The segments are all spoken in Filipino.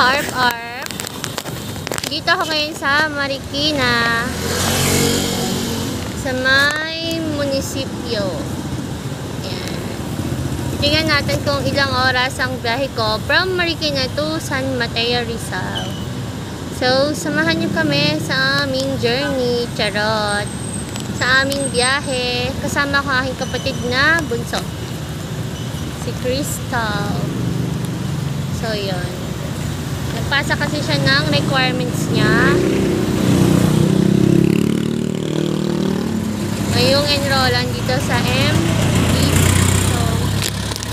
Harp Arp. Dito ako ngayon sa Marikina. Sa may munisipyo. Ayan. Tingnan natin kung ilang oras ang biyahe ko from Marikina to San Mateo, Rizal. So, samahan niyo kami sa aming journey. Charot. Sa aming biyahe. Kasama ko aking kapatid na bunso. Si Crystal. So, yun. Nagpasa kasi siya ng requirements niya. Ngayong enrollan dito sa MPC. So,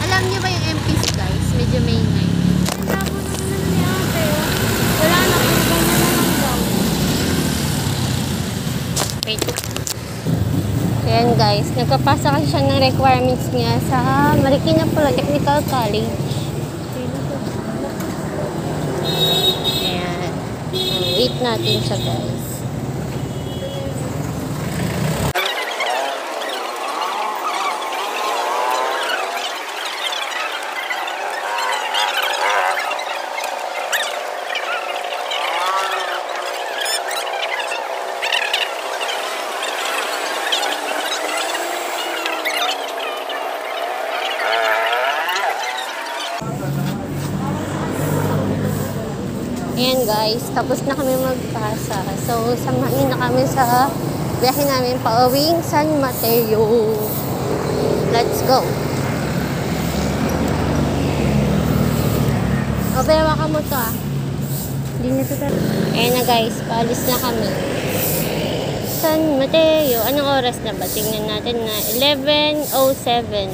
alam niyo ba yung MPC guys? Medyo maingay. Wala na po. Ganyan na lang daw. Wait. Ayan guys, nagpapasa kasi siya ng requirements niya sa Marikina Polytechnical College. Ayan. Wait natin siya guys. Ayan guys, tapos na kami magpasa. So, samahin na kami sa biyahe namin pa uwing San Mateo. Let's go! O, bewa ka mo to ah. Hindi niya ito Ayan na guys, paalis na kami. San Mateo. Anong oras na ba? Tingnan natin na 11.07. Ayan,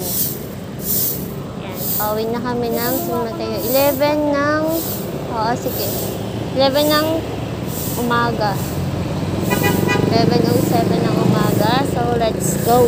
pauwi na kami ng San Mateo. 11 ng... Oo, sige. 11 ng umaga. 11.07 ng umaga. So, let's go.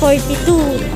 11.42.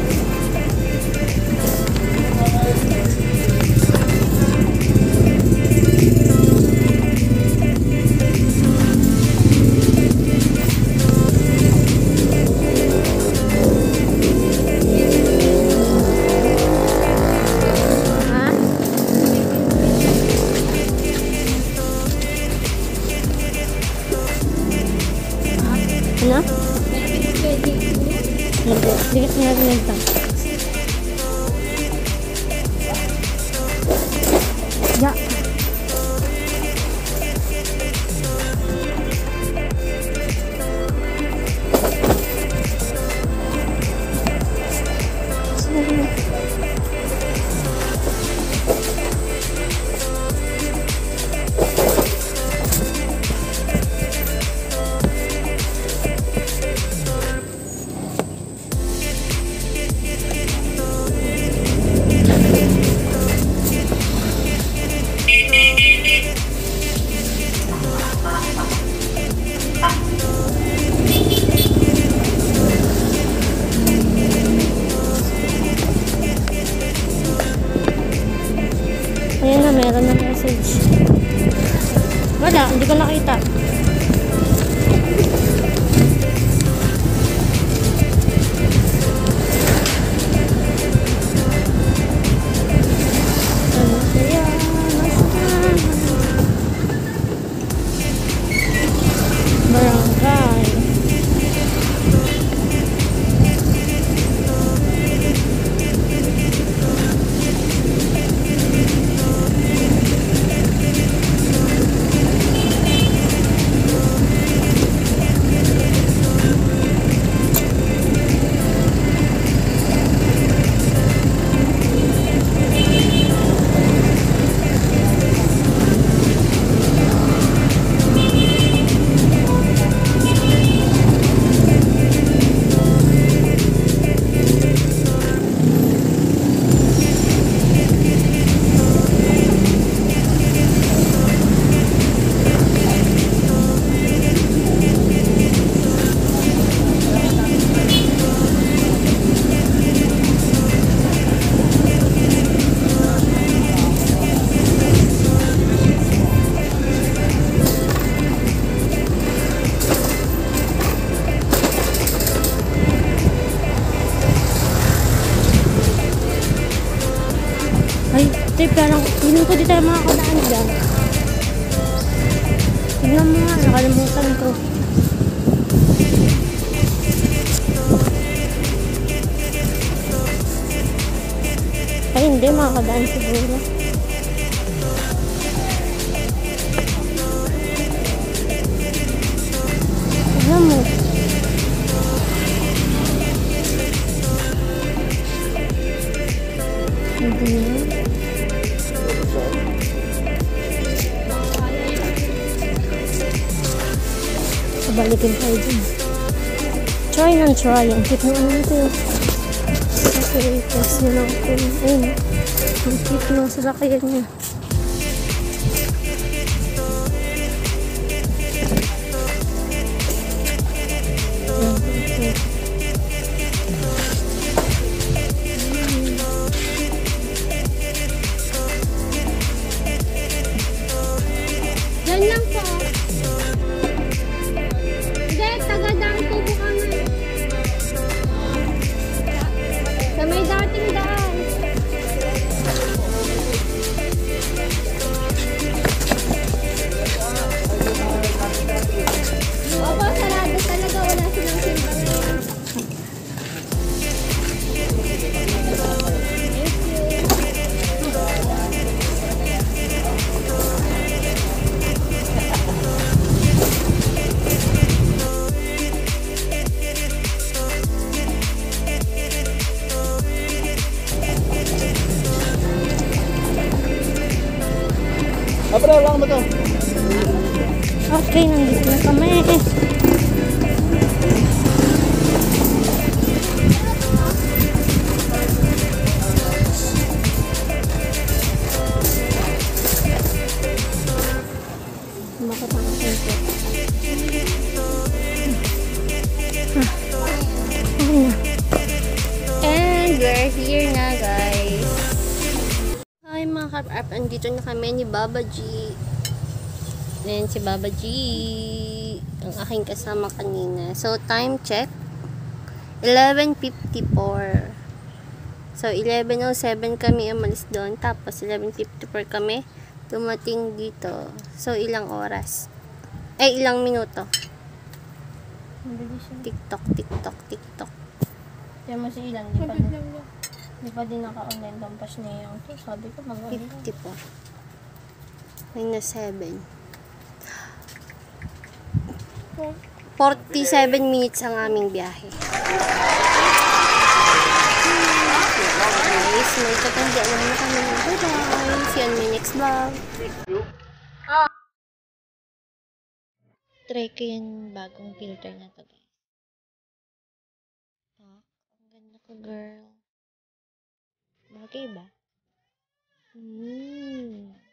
Te, parang feeling ko di tayo makakadaan dyan. Tignan mo nga, nakalimutan ko. Ay, hindi, makakadaan siguro. Kabalikin tayo dun. Try and try. Ang cute ng ano nito. Okay, test nyo lang ito. Ayun. Ang cute ng sasakyan niya. Okay, nandito na kami. Hi, mga ka-rap. Andito na kami ni Baba G. Ayan si Baba G. Ang aking kasama kanina. So, time check. 11.54. So, 11.07 kami umalis doon. Tapos, 11.54 kami dumating dito. So, ilang oras? Eh, ilang minuto? TikTok, TikTok, TikTok. Kaya mo si Ilan, di pa din, di pa din naka-online lampas niya yung to. Sabi ko, mag-online. 54. Minus 7. 47 minutes ang aming biyahe. Guys, may tatanda naman kami. Bye-bye. See you on my next vlog. Try ko yung bagong filter na to, guys. Tak, ang ganda ko, girl. Bagay ba? Hmm.